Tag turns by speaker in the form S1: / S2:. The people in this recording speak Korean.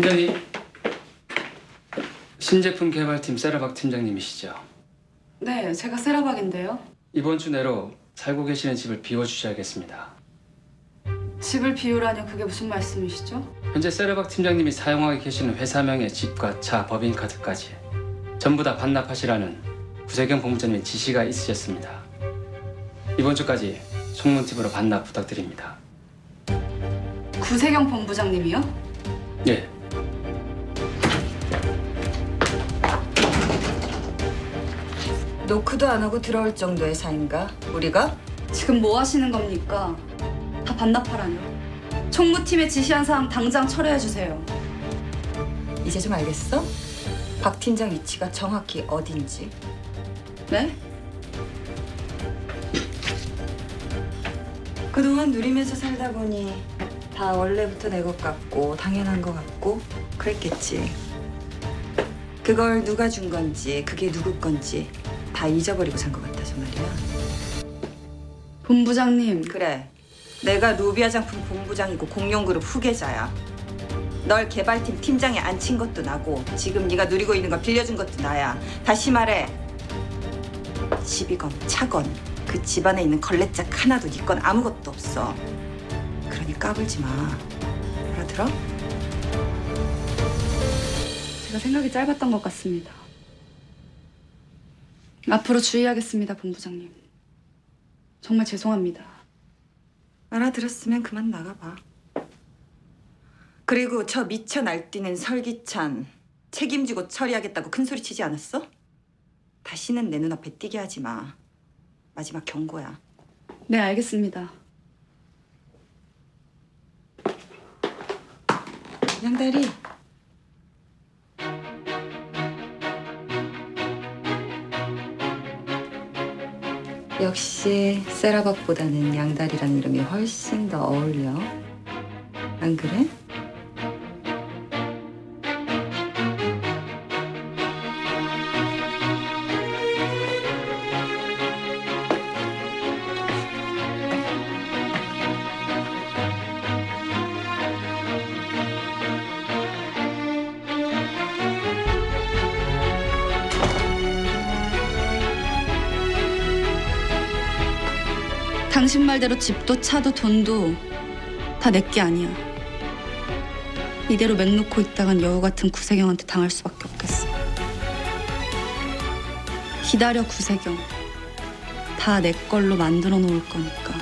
S1: 팀장님, 신제품 개발팀 세라박 팀장님이시죠?
S2: 네, 제가 세라박인데요.
S1: 이번 주 내로 살고 계시는 집을 비워주셔야겠습니다.
S2: 집을 비우라니 그게 무슨 말씀이시죠?
S1: 현재 세라박 팀장님이 사용하고 계시는 회사명의 집과 차, 법인카드까지 전부 다 반납하시라는 구세경 본부장님의 지시가 있으셨습니다. 이번 주까지 총무팀으로 반납 부탁드립니다.
S2: 구세경 본부장님이요?
S1: 예,
S3: 노크도 안 하고 들어올 정도의 사인가? 우리가?
S2: 지금 뭐 하시는 겁니까? 다 반납하라뇨. 총무팀에 지시한 사항 당장 철회해 주세요.
S3: 이제 좀 알겠어? 박 팀장 위치가 정확히 어딘지.
S2: 네?
S3: 그동안 누리면서 살다 보니 다 원래부터 내 것 같고 당연한 것 같고 그랬겠지. 그걸 누가 준 건지 그게 누구 건지 다 잊어버리고 산 것 같아서 말이야.
S2: 본부장님,
S3: 그래. 내가 루비 화장품 본부장이고 공룡그룹 후계자야. 널 개발팀 팀장에 앉힌 것도 나고 지금 네가 누리고 있는 걸 빌려준 것도 나야. 다시 말해. 집이건 차건 그 집안에 있는 걸레짝 하나도 네 건 아무것도 없어. 그러니 까불지 마. 알아들어?
S2: 제가 생각이 짧았던 것 같습니다. 앞으로 주의하겠습니다, 본부장님. 정말 죄송합니다.
S3: 알아들었으면 그만 나가봐. 그리고 저 미쳐 날뛰는 설기찬 책임지고 처리하겠다고 큰 소리 치지 않았어? 다시는 내 눈앞에 띄게 하지 마. 마지막 경고야.
S2: 네, 알겠습니다.
S3: 양다리. 역시 세라박보다는 양다리라는 이름이 훨씬 더 어울려. 안 그래?
S2: 당신 말대로 집도 차도 돈도 다 내 게 아니야. 이대로 맹 놓고 있다간 여우 같은 구세경한테 당할 수밖에 없겠어. 기다려 구세경. 다 내 걸로 만들어 놓을 거니까.